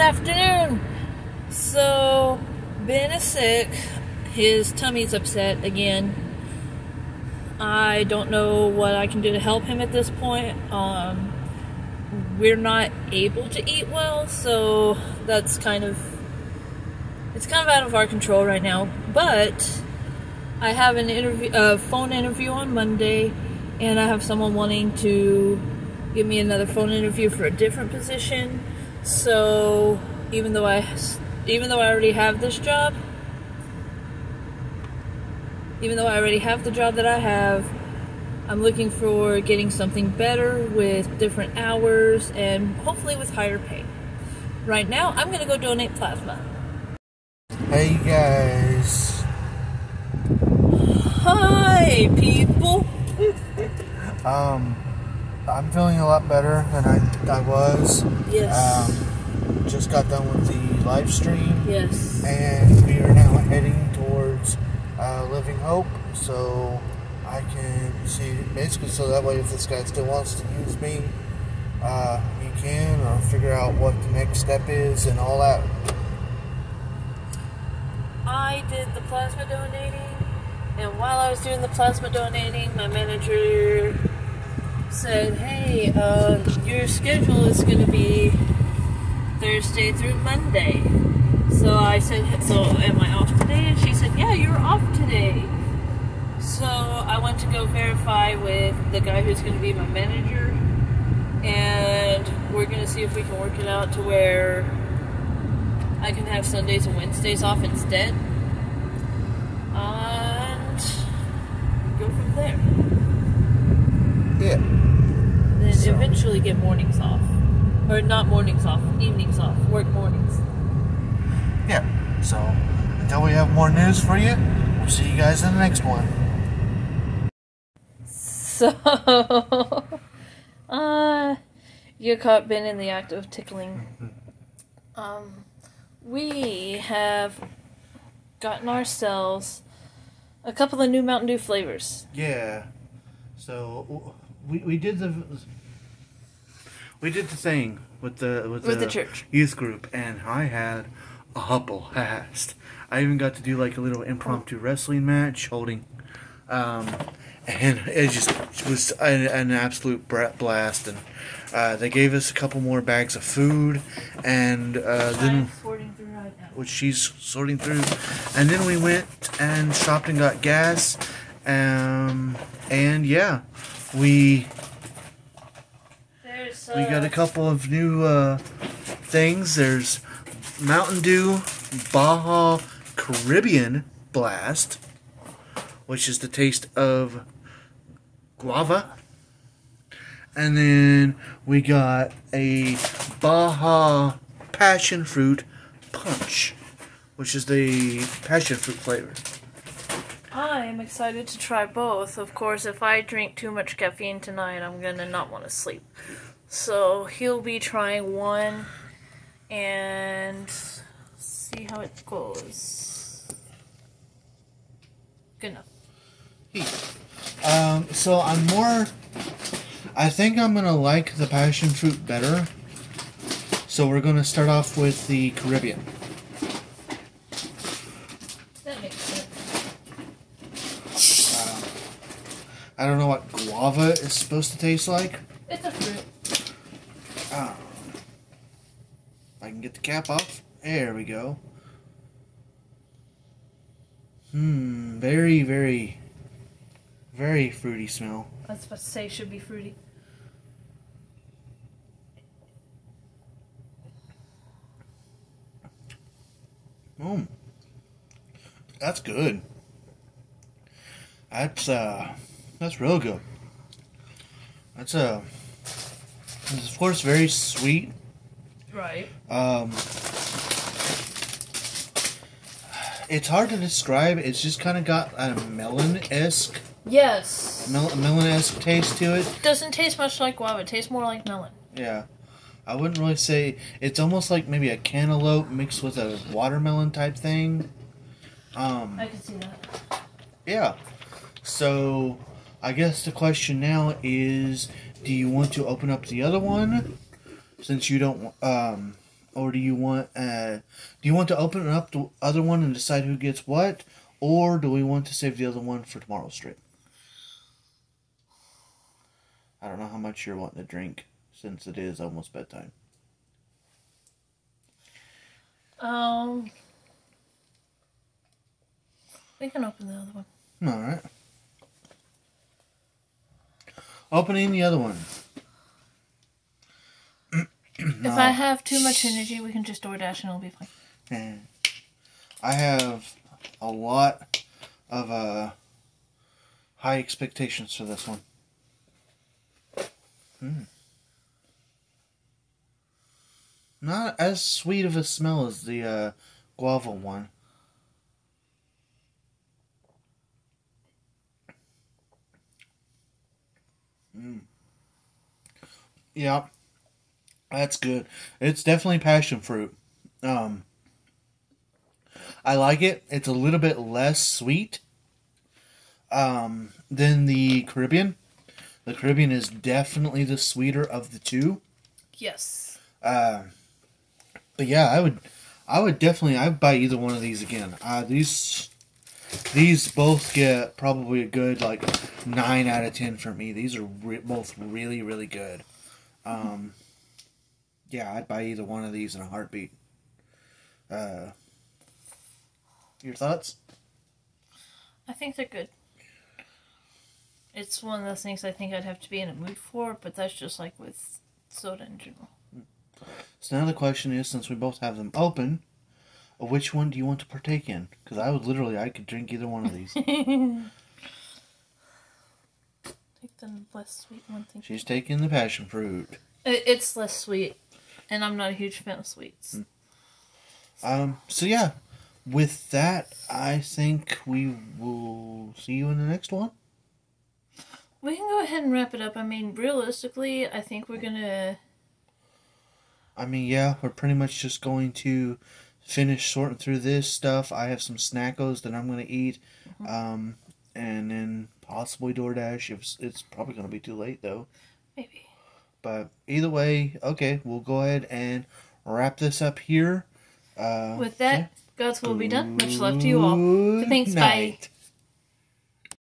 afternoon. So, Ben is sick. His tummy's upset again. I don't know what I can do to help him at this point. Um, we're not able to eat well, so that's kind of it's kind of out of our control right now. But I have an interview, a phone interview on Monday, and I have someone wanting to give me another phone interview for a different position. So even though I even though I already have this job, even though I already have the job that I have, I'm looking for getting something better with different hours and hopefully with higher pay. Right now, I'm going to go donate plasma. Hey guys. Hi, people. Um, I'm feeling a lot better than I, I was. Yes. Um, just got done with the live stream. yes. And we are now heading towards uh, Living Hope. So I can see, basically, so that way if this guy still wants to use me, uh, he can, or figure out what the next step is and all that. I did the plasma donating, and while I was doing the plasma donating, my manager said, "Hey, uh, your schedule is going to be Thursday through Monday." So I said, "So am I off today?" And she said, "Yeah, you're off today." So I went to go verify with the guy who's going to be my manager, and we're going to see if we can work it out to where I can have Sundays and Wednesdays off instead. And go from there. Yeah. Then So- eventually get mornings off. Or not mornings off, evenings off. Work mornings. Yeah. So until we have more news for you, we'll see you guys in the next one. So, uh, you caught Ben in the act of tickling. Um, we have gotten ourselves a couple of new Mountain Dew flavors. Yeah. So we, we did the we did the thing with the with, With the church. youth group, and I had a hubble blast. I even got to do like a little impromptu wrestling match, holding, um, and it just was an, an absolute blast. And uh, they gave us a couple more bags of food, and uh, then sorting through right now. which she's sorting through. And then we went and shopped and got gas. Um, and yeah, we There's, we got a couple of new uh, things. There's Mountain Dew Baja Caribbean Blast, which is the taste of guava. And then we got a Baja Passion Fruit Punch, which is the passion fruit flavor. I am excited to try both. Of course, if I drink too much caffeine tonight, I'm gonna not want to sleep. So he'll be trying one and see how it goes. Good enough. Um, so I'm more. I think I'm gonna like the passion fruit better. So we're gonna start off with the Caribbean. That makes sense. I don't know what guava is supposed to taste like. It's a fruit. Ah. Can get the cap off. There we go. Hmm, very, very, very fruity smell. I was supposed to say should be fruity. Mm. That's good. That's uh that's real good. That's uh it's of course very sweet. Right. Um it's hard to describe. It's just kind of got a melon-esque, Yes. mel- melon-esque taste to it. Doesn't taste much like guava. It tastes more like melon. Yeah. I wouldn't really say it's almost like maybe a cantaloupe mixed with a watermelon type thing. Um I can see that. Yeah. So, I guess the question now is do you want to open up the other one? Since you don't, um, or do you want uh, do you want to open up the other one and decide who gets what, or do we want to save the other one for tomorrow's trip I don't know how much you're wanting to drink since it is almost bedtime. Um, we can open the other one. All right. Opening the other one. If I have too much energy, we can just DoorDash and it'll be fine. And I have a lot of uh, high expectations for this one. Hmm. Not as sweet of a smell as the uh, guava one. Mm. Yeah, that's good. It's definitely passion fruit. Um, I like it. It's a little bit less sweet um, than the Caribbean. The Caribbean is definitely the sweeter of the two. Yes. Uh, but yeah, I would, I would definitely, I'd buy either one of these again. Uh, these, these both get probably a good like nine out of ten for me. These are re- both really, really good. Um, yeah, I'd buy either one of these in a heartbeat. Uh, your thoughts? I think they're good. It's one of those things I think I'd have to be in a mood for, but that's just like with soda in general. So now the question is, since we both have them open, which one do you want to partake in? Because I would literally, I could drink either one of these. Take the less sweet one. She's taking the passion fruit. It's less sweet, and I'm not a huge fan of sweets. Um. So yeah, with that, I think we will see you in the next one. We can go ahead and wrap it up. I mean, realistically, I think we're gonna. I mean, yeah, we're pretty much just going to finish sorting through this stuff. I have some snackos that I'm going to eat, um, and then possibly DoorDash. If it's, it's probably going to be too late though. Maybe. But either way, okay, we'll go ahead and wrap this up here. Uh, With that, God's will be done. Much love to you all. Thanks, bye. night.